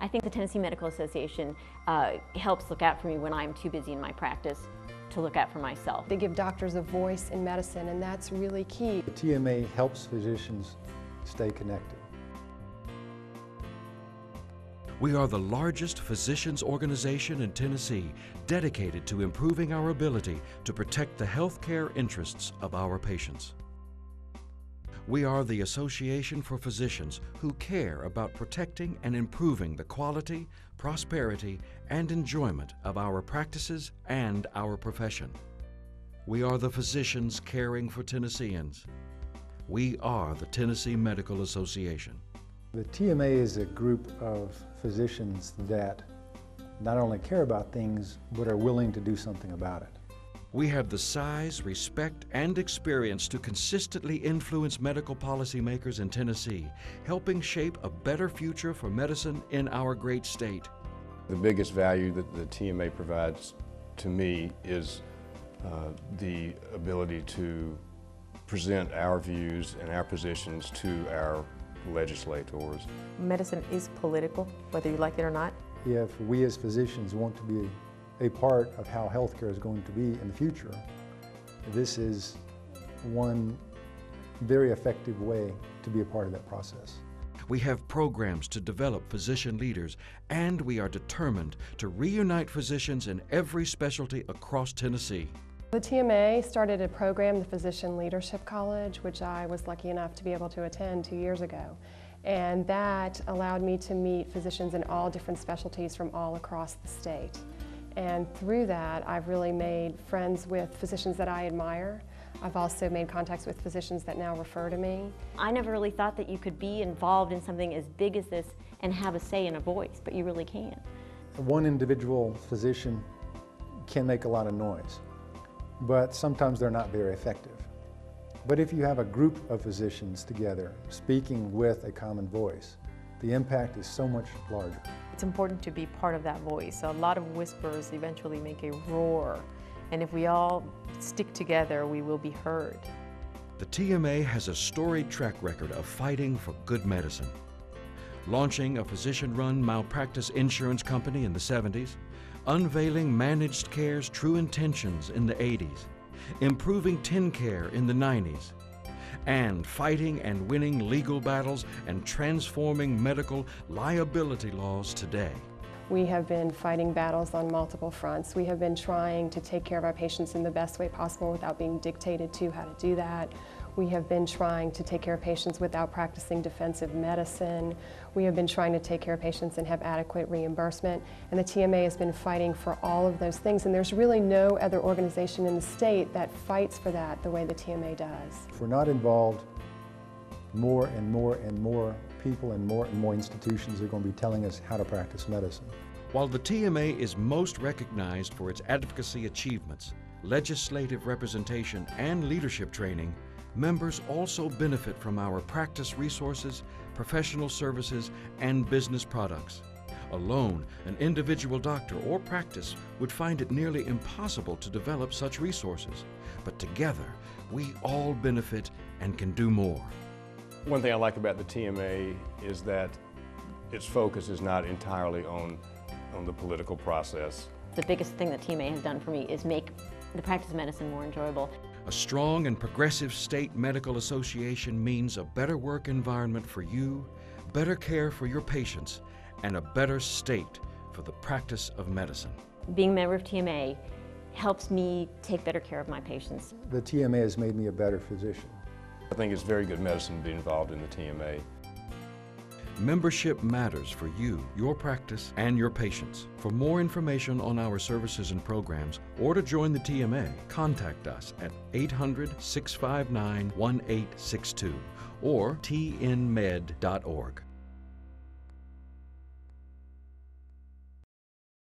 I think the Tennessee Medical Association uh, helps look out for me when I'm too busy in my practice to look out for myself. They give doctors a voice in medicine, and that's really key. The TMA helps physicians stay connected. We are the largest physicians organization in Tennessee dedicated to improving our ability to protect the health care interests of our patients. We are the Association for Physicians who care about protecting and improving the quality, prosperity, and enjoyment of our practices and our profession. We are the physicians caring for Tennesseans. We are the Tennessee Medical Association. The TMA is a group of physicians that not only care about things, but are willing to do something about it. We have the size, respect, and experience to consistently influence medical policymakers in Tennessee, helping shape a better future for medicine in our great state. The biggest value that the TMA provides to me is uh, the ability to present our views and our positions to our legislators. Medicine is political, whether you like it or not. If we as physicians want to be a part of how healthcare is going to be in the future, this is one very effective way to be a part of that process. We have programs to develop physician leaders, and we are determined to reunite physicians in every specialty across Tennessee. The TMA started a program, the Physician Leadership College, which I was lucky enough to be able to attend two years ago. And that allowed me to meet physicians in all different specialties from all across the state. And through that, I've really made friends with physicians that I admire. I've also made contacts with physicians that now refer to me. I never really thought that you could be involved in something as big as this and have a say and a voice, but you really can. One individual physician can make a lot of noise, but sometimes they're not very effective. But if you have a group of physicians together speaking with a common voice, the impact is so much larger. It's important to be part of that voice. A lot of whispers eventually make a roar, and if we all stick together, we will be heard. The TMA has a storied track record of fighting for good medicine. Launching a physician-run malpractice insurance company in the 70s, unveiling managed care's true intentions in the 80s, improving TennCare in the 90s, and fighting and winning legal battles and transforming medical liability laws today. We have been fighting battles on multiple fronts. We have been trying to take care of our patients in the best way possible without being dictated to how to do that. We have been trying to take care of patients without practicing defensive medicine. We have been trying to take care of patients and have adequate reimbursement. And the TMA has been fighting for all of those things. And there's really no other organization in the state that fights for that the way the TMA does. If we're not involved, more and more and more people and more and more institutions are going to be telling us how to practice medicine. While the TMA is most recognized for its advocacy achievements, legislative representation, and leadership training, members also benefit from our practice resources, professional services, and business products. Alone, an individual doctor or practice would find it nearly impossible to develop such resources. But together, we all benefit and can do more. One thing I like about the TMA is that its focus is not entirely on, on the political process. The biggest thing that TMA has done for me is make the practice of medicine more enjoyable. A strong and progressive state medical association means a better work environment for you, better care for your patients, and a better state for the practice of medicine. Being a member of TMA helps me take better care of my patients. The TMA has made me a better physician. I think it's very good medicine to be involved in the TMA. Membership matters for you, your practice, and your patients. For more information on our services and programs or to join the TMA, contact us at 800 659 1862 or tnmed.org.